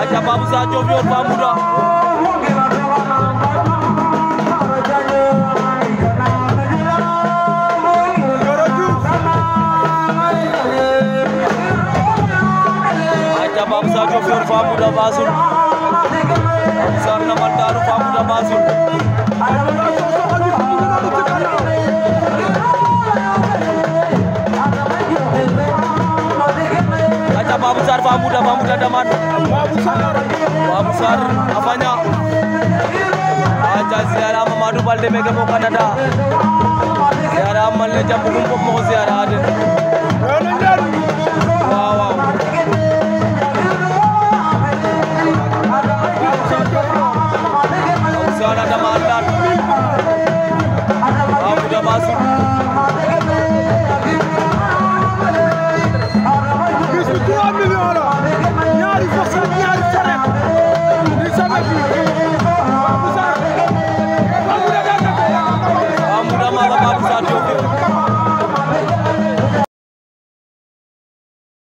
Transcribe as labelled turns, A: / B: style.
A: Ajababu za Jovio Pamuda. Ajababu za Jovio Pamuda Basul. Sarna Mandaru Pamuda Basul. Babu da Babu da Daman Babu Sar afanya aja ziara Mamadu Balde mege mo Canada ziara malle jambu gumbo mo ziara ade wow wow Babu Sar da Daman Babu da Basur